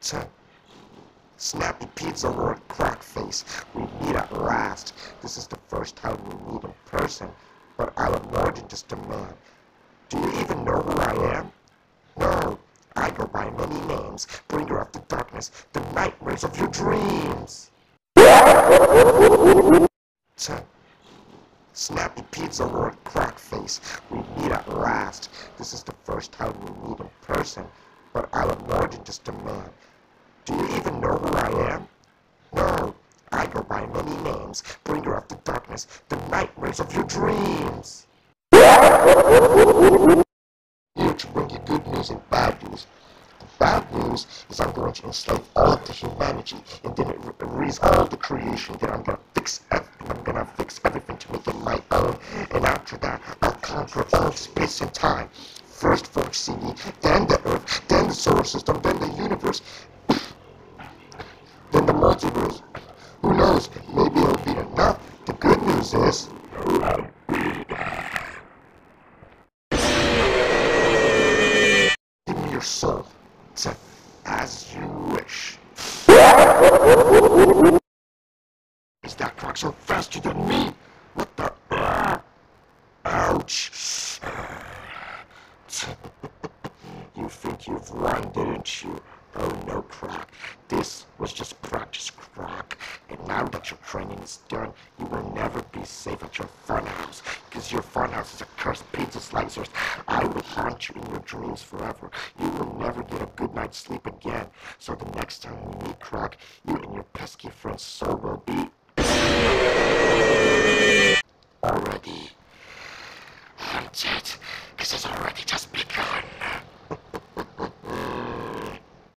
Ten. Snappy pizza Lord Crackface, we meet at last. This is the first time we meet in person, but I am more than just a man. Do you even know who I am? No, I go by many names, bringer of the darkness, the nightmares of your dreams. Ten. Snappy Pizza Lord Crackface, we meet at last. This is the first time we meet in person, but I am more than just a man. Do you even know who I am? No, I go by many names, bringer the nightmares of your dreams. Here to bring you good news and bad news. The bad news is I'm going to enslave all of the humanity, and then erase all the creation. Then I'm gonna fix everything. I'm gonna fix everything to make it my own. And after that, I'll conquer all space and time. First for CD, then the Earth, then the solar system, then the universe, then the multiverse. Who knows? Maybe it'll be enough. The good news is. Give me your soul. To, as you wish. Is that clock so faster than me? What the? Ah! ouch. you think you've won, didn't you? Oh no, Croc. This was just practice, Croc. And now that your training is done, you will never be safe at your funhouse. Because your funhouse is a cursed pizza slicers. I will haunt you in your dreams forever. You will never get a good night's sleep again. So the next time we meet, Croc, you and your pesky friend Sir